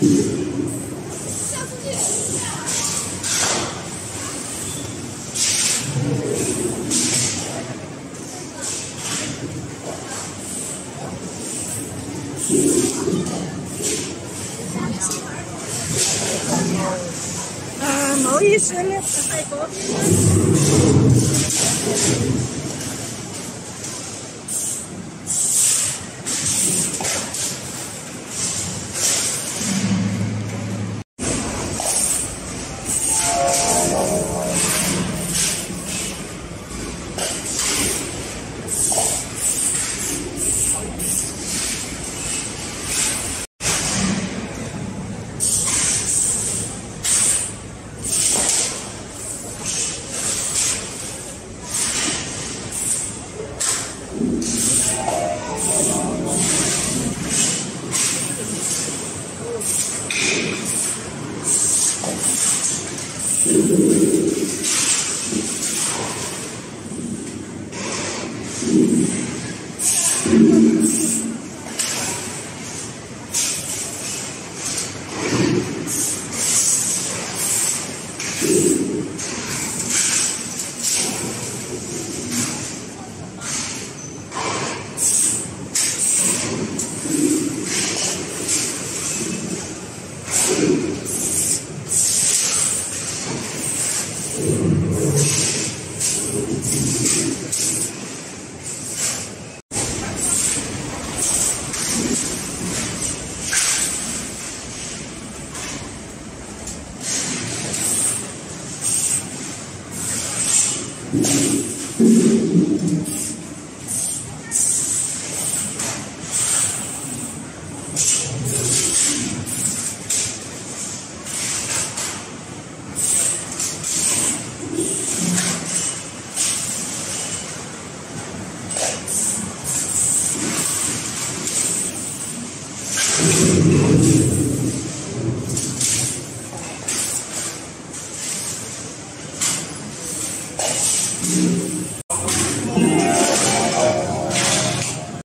啊，不好意思，那是外国的。Thank you. thank